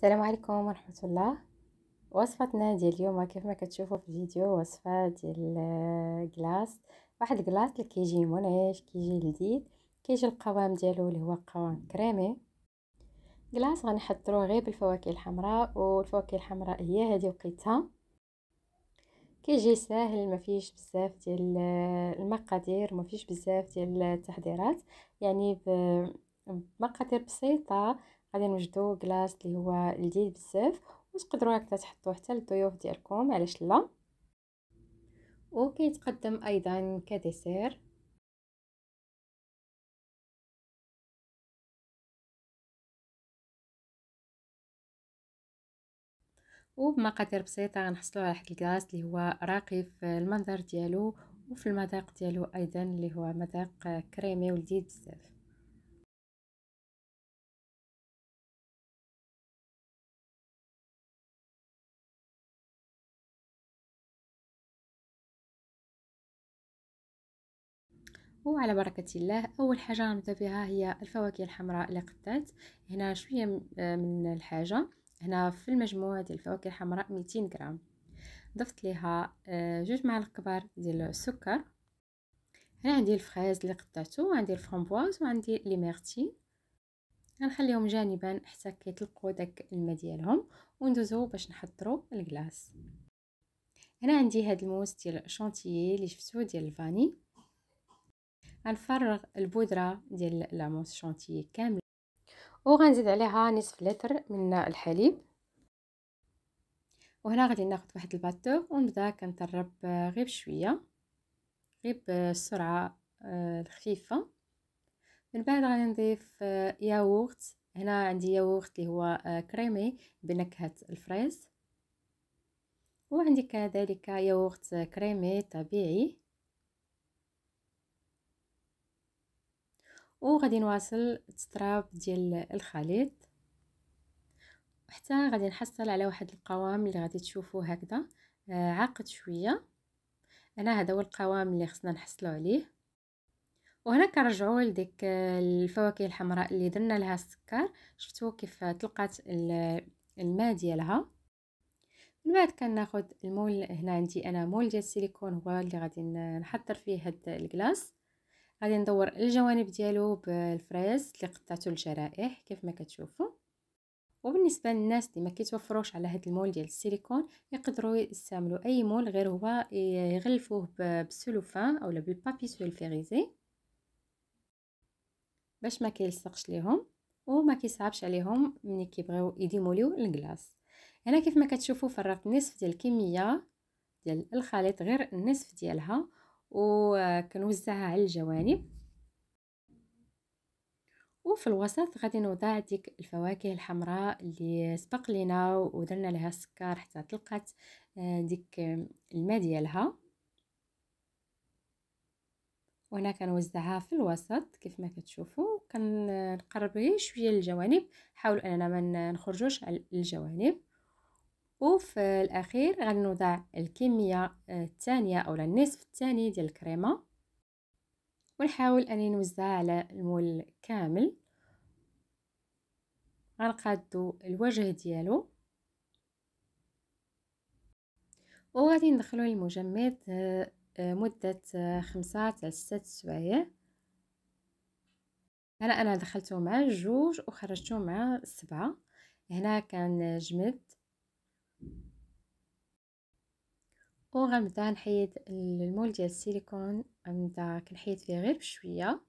السلام عليكم ورحمة الله. وصفتنا ديال اليوم كيف ما كتشوفوا في الفيديو وصفة ديال كلاص واحد الكلاص اللي كيجي منعش كيجي لذيذ. كيجي القوام ديالو اللي هو قوام كريمي. كلاص غنحضروه غير بالفواكه الحمراء والفواكه الحمراء هي هذه وقيتها. كيجي ساهل ما فيش بزاف ديال المقادير ما فيش بزاف ديال التحضيرات. يعني بمقادير بسيطة غادي نوجدو كلاص اللي هو لذيذ بزاف وتقدروا هكذا تحطوه حتى للضيوف ديالكم علاش لا؟ وكيتقدم أيضا كديسير. وبمقادير بسيطة غنحصلوا على واحد الكلاص اللي هو راقي في المنظر ديالو وفي المذاق ديالو أيضا اللي هو مذاق كريمي ولذيذ بزاف. وعلى بركة الله أول حاجة غنبدا بها هي الفواكه الحمراء اللي قطعت هنا شوية من الحاجة هنا في المجموع ديال الفواكه الحمراء 200 غرام. ضفت ليها آه، جوج معالق كبار ديال السكر. هنا عندي ال fraise اللي قطعته وعندي الفرامبواز وعندي les myrtilles غنخليهم جانبا حتى كيطلقوا داك الماء ديالهم وندوزو باش نحضروا ال glace هنا عندي هاد الموس ديال الشونتيي اللي شفتو ديال ال vanille. غنفرغ البودرة ديال la mousse chantilly كاملة. وغنزيد عليها نصف لتر من الحليب. وهنا غادي ناخذ واحد ال batteur ونبدا كنطرب غير بشوية. غير بسرعة آه، خفيفه من بعد غادي نضيف آه، ياغورت. هنا عندي ياغورت اللي هو آه، كريمي بنكهة ال fraise. وعندي كذلك ياغورت كريمي طبيعي. وغادي نواصل التطراب ديال الخليط. حتى غادي نحصل على واحد القوام اللي غادي تشوفوه هكذا. آه عاقد شوية. أنا هذا هو القوام اللي خصنا نحصلوا عليه. وهنا كنرجعوا لديك الفواكه الحمراء اللي درنا لها السكر. شفتوا كيف طلقات الماء ديالها. من بعد كناخذ المول. هنا عندي أنا مول ديال السيليكون هو اللي غادي نحضر فيه هاد الكلاص غادي ندور الجوانب ديالو بالفريز اللي قطعته لشرائح كيف ما كتشوفوا وبالنسبة للناس اللي ما كيتوفروش على هذا ال moule ديال السيليكون يقدروا يستعملوا أي moule غير هو يغلفوه بالسلوفان اولا بال papier sulfurisé باش ما كيلصقش ليهم وما كيصعبش عليهم ملي كيبغيو يديموليو ال glace. هنا كيف ما كتشوفوا فرغت نصف ديال الكمية ديال الخليط غير النصف ديالها. وكنوزعها على الجوانب. وفي الوسط غادي نوضع ديك الفواكه الحمراء اللي سبق لينا ودرنا لها السكر حتى طلقت آه، ديك الماء ديالها. وهنا كنوزعها في الوسط كيف ما كتشوفوا. كنقرب شوية للجوانب. حاولوا أننا ما نخرجوش على الجوانب. وفي الأخير غادي نوضع الكميه الثانية أو النصف الثاني ديال الكريمة. ونحاول أني نوزعها على المول كامل. غنقادو الوجه ديالو. وغادي ندخلو المجمد آه، مدة خمسة حتى ستة سوايع. هنا أنا دخلته مع جوج وخرجته مع سبعة. هنا كان جمد. وغنبدا نحيد ال moule ديال السيليكون غنبدا كنحيد فيه غير بشوية.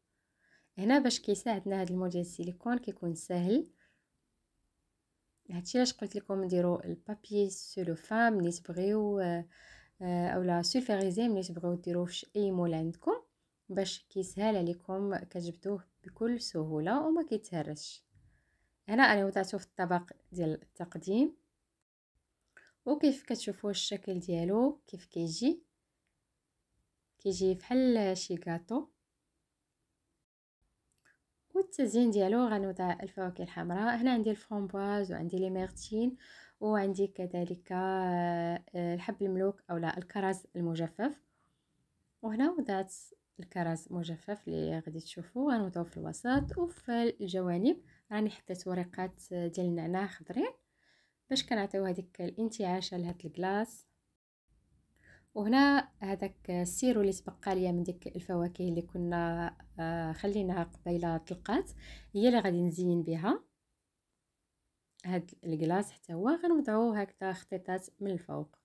هنا باش كيساعدنا هذا ال moule ديال السيليكون كيكون سهل. هادشي علاش قلت لكم نديروا ال papier cellophane ملي تبغيو آه، أولا sulfurisé ملي تبغيو ديروه في أي moule عندكم باش كيسهل عليكم كتجبدوه بكل سهولة وما كيتهرسش هنا أنا وضعته في الطبق ديال التقديم. وكيف كتشوفوا الشكل ديالو؟ كيف كيجي؟ كيجي بحال شي كاطو والتزيين ديالو غنوضع الفواكه الحمراء. هنا عندي الفرامبواز وعندي les myrtilles وعندي كذلك آه، الحب الملوك اولا الكرز المجفف. وهنا وضعت الكرز مجفف اللي غادي تشوفوا غنوضعو في الوسط. وفي الجوانب راني حطيت ورقات ديال النعناع خضرين. باش كنعطيو هذيك الانتعاشة لهاد الكلاص؟ وهنا هذاك السيرو اللي تبقى ليا من ديك الفواكه اللي كنا آه، خليناها قبيلة طلقات هي اللي غادي نزين بها. هاد الكلاص حتى هو غنوضعوه هكذا خطيطات من الفوق.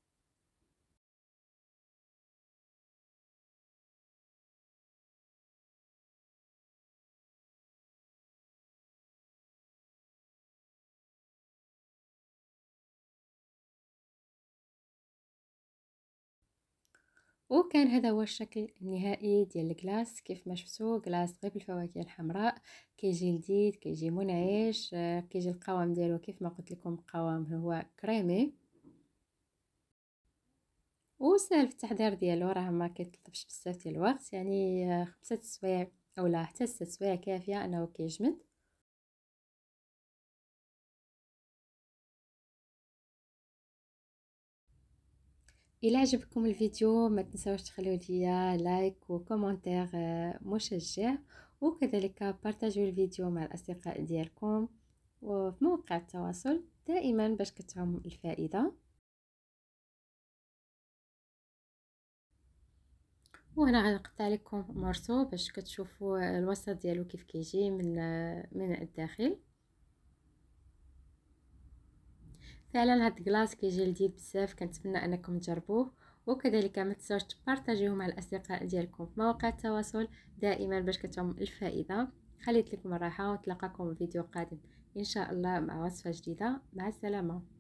وكان هذا هو الشكل النهائي ديال ال glace. كيف ما شفتوا glace غير بالفواكه الحمراء. كيجي لذيذ كيجي منعش آه، كيجي القوام ديالو. كيف ما قلت لكم القوام هو كريمي. وسهل في التحضير ديالو راه ما كيطلبش بزاف ديال الوقت. يعني آه، خمسة سوايع اولا حتى ستة سوايع كافية أنه كيجمد. إلى عجبكم الفيديو ما تنساوش تخليو ليا like و commentaire آه، مشجع وكذلك بارطاجيو الفيديو مع الأصدقاء ديالكم وفي مواقع التواصل دائما باش كتعم الفائدة. وهنا غنقطع لكم morceau باش كتشوفوا الوسط ديالو كيف كيجي من آه، من الداخل. فعلا هاد الكلاص كيجي لذيذ بزاف كنتمنى أنكم تجربوه وكذلك ما تنساوش تبارطاجيوه مع الأصدقاء ديالكم في مواقع التواصل دائما باش كتعم الفائدة. خليت لكم الراحة ونتلاقاكم في فيديو قادم إن شاء الله مع وصفة جديدة. مع السلامة.